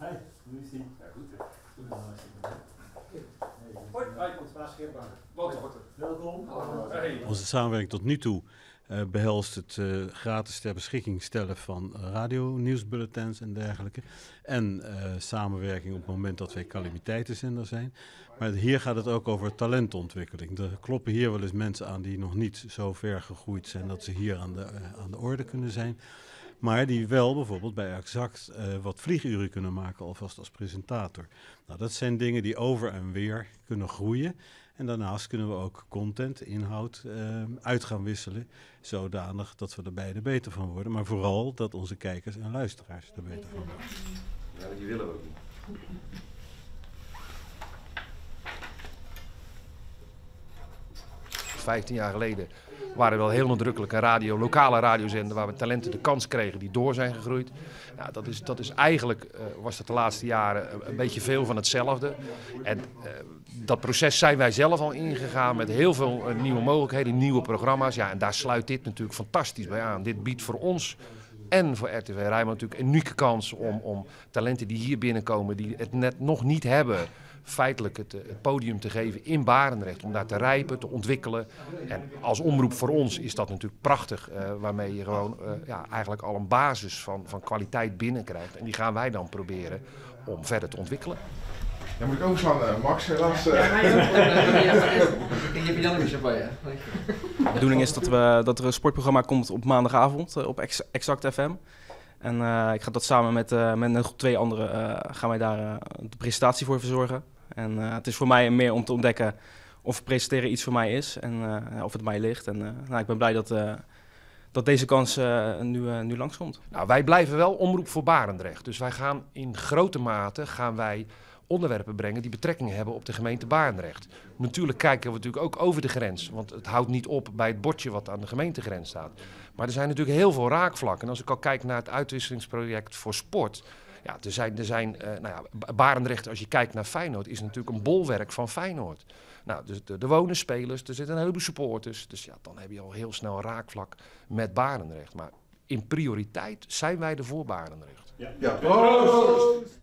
Is? Ja, goed. Hoi, Hoi. Welkom. Onze samenwerking tot nu toe eh, behelst het eh, gratis ter beschikking stellen van radio, nieuwsbulletins en dergelijke. En eh, samenwerking op het moment dat wij calamiteitenzender zijn. Maar hier gaat het ook over talentontwikkeling. Er kloppen hier wel eens mensen aan die nog niet zo ver gegroeid zijn dat ze hier aan de, aan de orde kunnen zijn. Maar die wel bijvoorbeeld bij Exact eh, wat vlieguren kunnen maken, alvast als presentator. Nou, dat zijn dingen die over en weer kunnen groeien. En daarnaast kunnen we ook content, inhoud eh, uit gaan wisselen. Zodanig dat we er beide beter van worden. Maar vooral dat onze kijkers en luisteraars er beter van worden. Ja, die willen we ook niet. 15 jaar geleden waren we wel heel nadrukkelijk een radio, lokale radiozender waar we talenten de kans kregen die door zijn gegroeid. Ja, dat, is, dat is eigenlijk, eh, was dat de laatste jaren een, een beetje veel van hetzelfde. En eh, dat proces zijn wij zelf al ingegaan met heel veel eh, nieuwe mogelijkheden, nieuwe programma's. Ja, en daar sluit dit natuurlijk fantastisch bij aan. Dit biedt voor ons en voor RTV Rijnmond natuurlijk een unieke kans om, om talenten die hier binnenkomen, die het net nog niet hebben, feitelijk het, het podium te geven in Barendrecht. Om daar te rijpen, te ontwikkelen. En als omroep voor ons is dat natuurlijk prachtig. eh, waarmee je gewoon eh, ja, eigenlijk al een basis van, van kwaliteit binnenkrijgt. En die gaan wij dan proberen om verder te ontwikkelen. Dan moet ik overslaan, eh, Max, helaas. eh. Ja, heb Jan een champagne. De bedoeling is dat, we, dat er een sportprogramma komt op maandagavond eh, op Ex- Exact FM. En eh, ik ga dat samen met, eh, met nog twee anderen eh, gaan wij daar de presentatie voor verzorgen. En eh, het is voor mij meer om te ontdekken of presenteren iets voor mij is en eh, of het mij ligt. En eh, nou, ik ben blij dat, eh, dat deze kans eh, nu, eh, nu langskomt. Nou, wij blijven wel omroep voor Barendrecht. Dus wij gaan in grote mate gaan wij onderwerpen brengen die betrekking hebben op de gemeente Barendrecht. Natuurlijk kijken we natuurlijk ook over de grens, want het houdt niet op bij het bordje wat aan de gemeentegrens staat. Maar er zijn natuurlijk heel veel raakvlakken. En als ik al kijk naar het uitwisselingsproject voor sport, ja, er zijn, er zijn eh, nou ja, Barendrecht, als je kijkt naar Feyenoord, is natuurlijk een bolwerk van Feyenoord. Nou, dus er, wonen spelers, er zitten een heleboel supporters. Dus ja, dan heb je al heel snel een raakvlak met Barendrecht. Maar in prioriteit zijn wij er voor Barendrecht. Ja, proost!